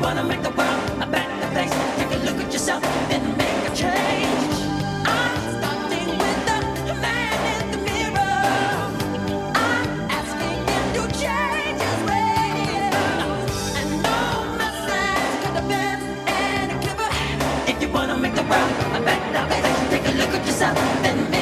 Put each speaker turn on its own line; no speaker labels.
wanna make the world a better place. Take a look at yourself and make a change. I'm starting with the man in the mirror. I'm asking him to change his ways. And no message could have been any clearer. If you wanna make the world a better place, take a look at yourself and make